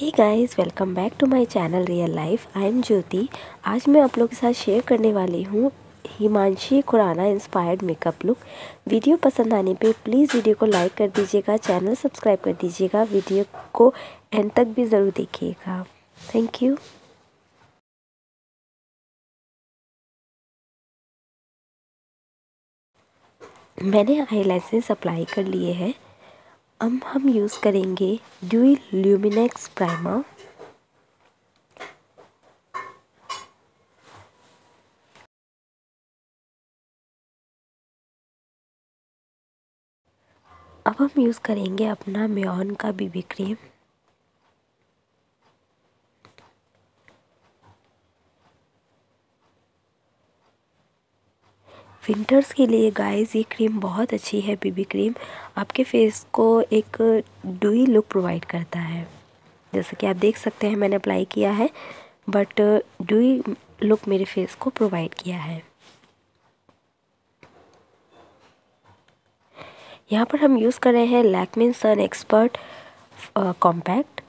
Hey guys welcome back to my channel real life I am Jyoti आज मैं आप लोगों के साथ शेयर करने वाली हूँ Himanshi Khurana inspired makeup look video पसंद आने पे प्लीज़ वीडियो को लाइक कर दीजिएगा चैनल सब्सक्राइब कर दीजिएगा वीडियो को एंड तक भी ज़रूर देखिएगा. थैंक यू मैंने आई अप्लाई कर लिए हैं। अब हम यूज़ करेंगे ड्यूल ल्यूमिनेक्स प्राइमर अब हम यूज़ करेंगे अपना म्योन का बीबी क्रीम विंटर्स के लिए गाइस ये क्रीम बहुत अच्छी है बीबी क्रीम आपके फेस को एक डुई लुक प्रोवाइड करता है। जैसे कि आप देख सकते हैं, मैंने अप्लाई किया है बट डुई लुक मेरे फेस को प्रोवाइड किया है। यहाँ पर हम यूज़ कर रहे हैं Lakme sun expert compact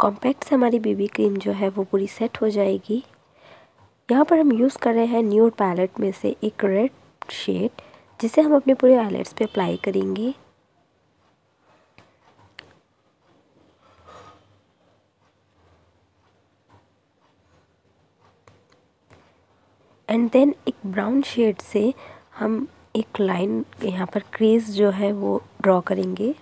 compact से हमारी बीबी क्रीम जो है वो पूरी सेट हो जाएगी। यहाँ पर हम यूज़ कर रहे हैं न्यू पैलेट में से एक रेड शेड जिसे हम अपने पूरे आईलेट्स पे अप्लाई करेंगे। एंड देन एक ब्राउन शेड से हम एक लाइन यहाँ पर क्रीज जो है वो ड्रॉ करेंगे।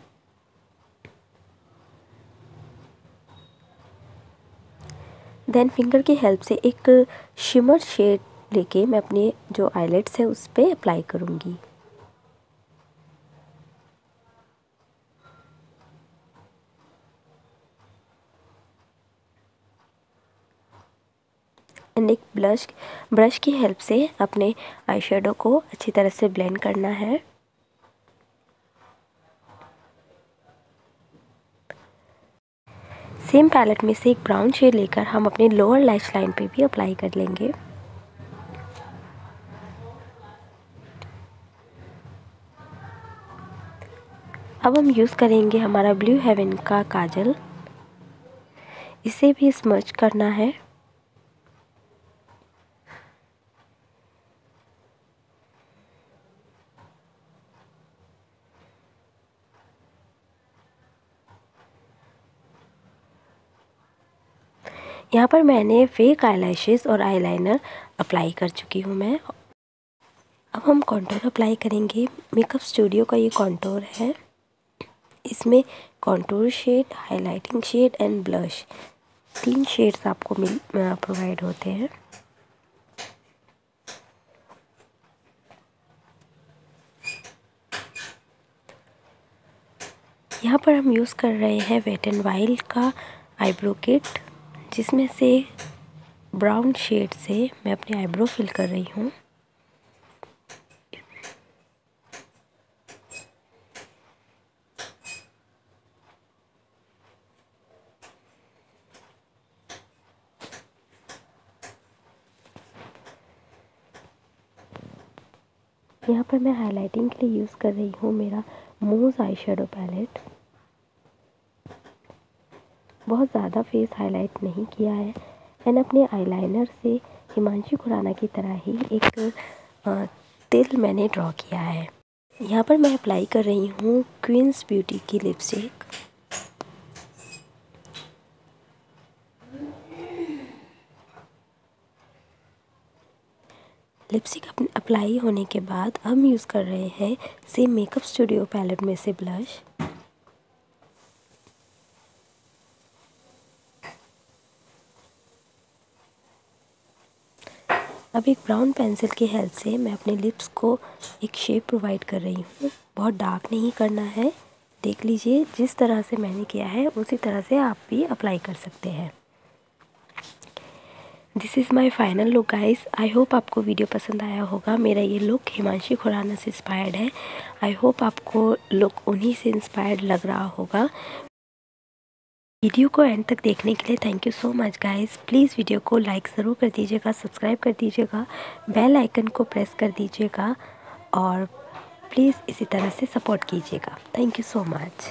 देन फिंगर की हेल्प से एक शिमर शेड लेके मैं अपने जो आईलेट्स है उस पर अप्लाई करूँगी। एंड एक ब्लश ब्रश की हेल्प से अपने आई को अच्छी तरह से ब्लेंड करना है। सेम पैलेट में से एक ब्राउन शेड लेकर हम अपने लोअर लैश लाइन पे भी अप्लाई कर लेंगे। अब हम यूज़ करेंगे हमारा ब्लू हेवन का काजल। इसे भी स्मर्च करना है। यहाँ पर मैंने फेक आई और आईलाइनर अप्लाई कर चुकी हूँ मैं। अब हम कॉन्टोर अप्लाई करेंगे। मेकअप स्टूडियो का ये कॉन्टोर है। इसमें contour shade highlighting shade and blush तीन शेड्स आपको मिल प्रोवाइड होते हैं। यहाँ पर हम यूज़ कर रहे हैं वेट एंड वाइल्ड का आईब्रो किट जिसमें से ब्राउन शेड से मैं अपने आईब्रो फिल कर रही हूँ। यहाँ पर मैं हाइलाइटिंग के लिए यूज़ कर रही हूँ मेरा मूज आई शेडो पैलेट बहुत ज़्यादा फेस हाईलाइट नहीं किया है। मैंने अपने आईलाइनर से हिमांशु खुराना की तरह ही एक तिल मैंने ड्रॉ किया है। यहाँ पर मैं अप्लाई कर रही हूँ क्वींस ब्यूटी की लिपस्टिक लिपस्टिक अप्लाई होने के बाद हम यूज़ कर रहे हैं सेम मेकअप स्टूडियो पैलेट में से ब्लश अब एक ब्राउन पेंसिल की हेल्प से मैं अपने लिप्स को एक शेप प्रोवाइड कर रही हूँ। बहुत डार्क नहीं करना है। देख लीजिए, जिस तरह से मैंने किया है, उसी तरह से आप भी अप्लाई कर सकते हैं। This is my final look guys I hope आपको वीडियो पसंद आया होगा। मेरा ये लुक हिमांशी खुराना से इंस्पायर्ड है। आई होप आपको लुक उन्हीं से इंस्पायर्ड लग रहा होगा। वीडियो को एंड तक देखने के लिए thank you so much guys please video को लाइक ज़रूर कर दीजिएगा सब्सक्राइब कर दीजिएगा बेल आइकन को प्रेस कर दीजिएगा, और प्लीज़ इसी तरह से सपोर्ट कीजिएगा. Thank you so much